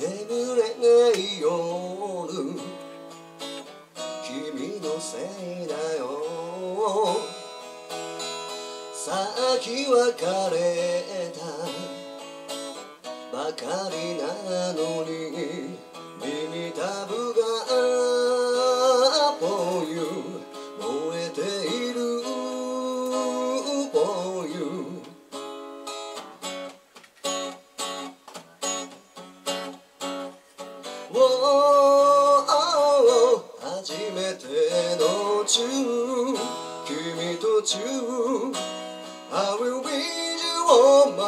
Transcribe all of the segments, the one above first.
眠れない夜君のせいだよ。さっき別れたばかりなのに耳たぶ初めてのチュー君とチュー I will be you all my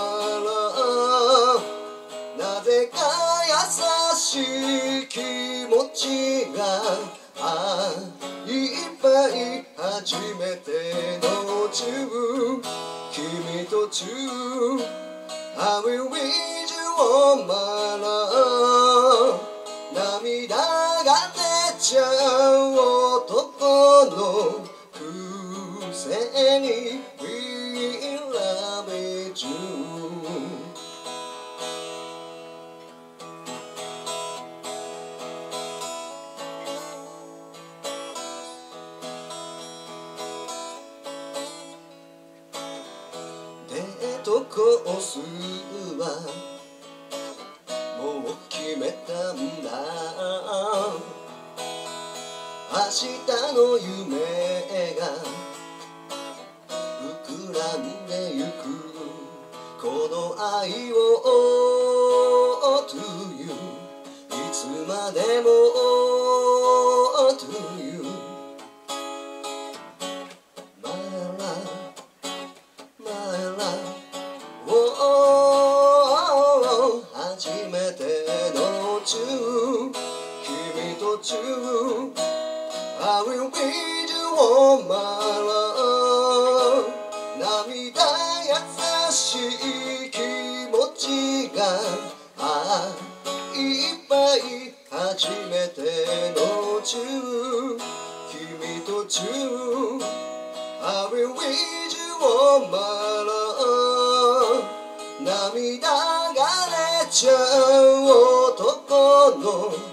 love なぜか優しい気持ちがあいっぱい初めてのチュー君とチュー I will be you all my love 涙が出ちゃう男のくせに We love you デートコースはもう決めたんだ。日の夢が膨らんでゆくこの愛を To you いつまでも To you My love My love 初めてのチュー君とチュー I will be you all my love 涙優しい気持ちがあいっぱい初めてのチュー君とチュー I will be you all my love 涙が出ちゃう男の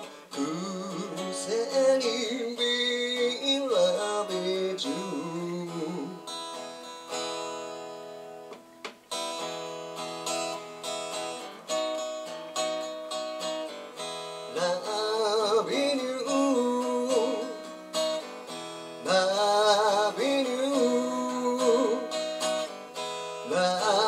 love.